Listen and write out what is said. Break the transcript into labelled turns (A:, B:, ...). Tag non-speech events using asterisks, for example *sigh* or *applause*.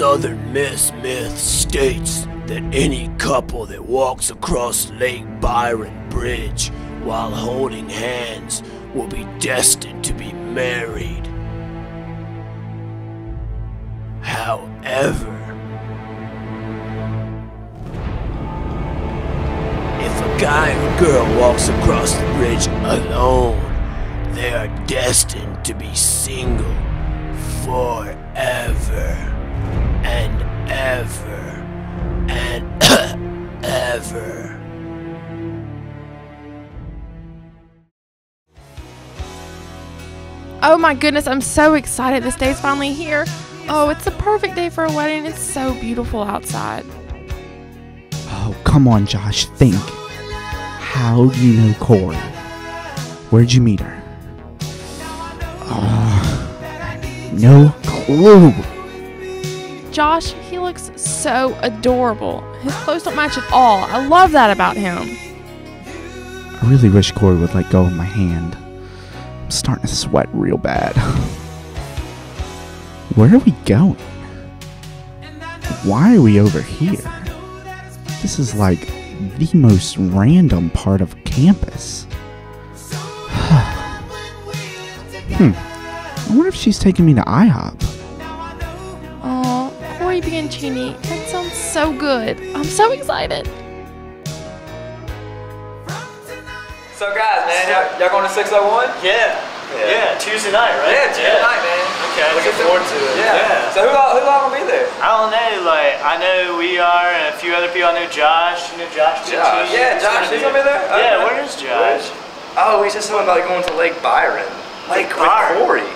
A: Southern Miss myth states that any couple that walks across Lake Byron Bridge while holding hands will be destined to be married. However, if a guy or girl walks across the bridge alone, they are destined to be single forever
B: Oh my goodness, I'm so excited this day's finally here. Oh, it's the perfect day for a wedding. It's so beautiful outside.
C: Oh, come on, Josh. Think. How do you know Corey? Where'd you meet her? Oh, no clue.
B: Josh, he looks so adorable. His clothes don't match at all. I love that about him.
C: I really wish Corey would let go of my hand. I'm starting to sweat real bad. Where are we going? Why are we over here? This is like the most random part of campus. *sighs* hmm. I wonder if she's taking me to IHOP.
B: Oh, Corey Bianchini. That sounds so good. I'm so excited.
D: So guys, man, y'all, going to 601?
E: Yeah. Yeah. Tuesday night, right?
D: Yeah, Tuesday night, man.
E: Okay, looking forward to it.
D: Yeah.
E: Yeah.
D: So who all, who all gonna be there?
E: I don't know, like, I know we are and a few other people. I know Josh. You know Josh?
D: Josh. Yeah, Josh, he's gonna be there?
E: Yeah,
D: Okay.
E: where is Josh?
D: Oh, we just talking about going to Lake Byron.
E: Lake Byron?
D: Corey.